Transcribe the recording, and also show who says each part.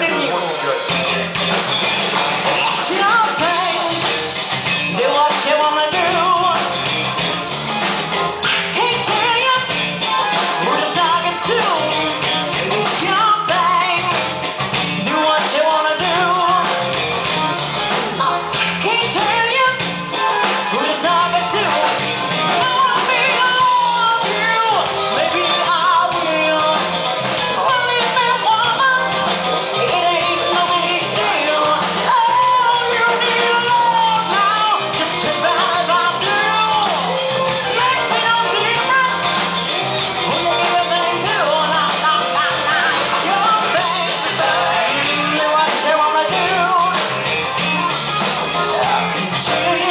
Speaker 1: I think he,
Speaker 2: Thanks.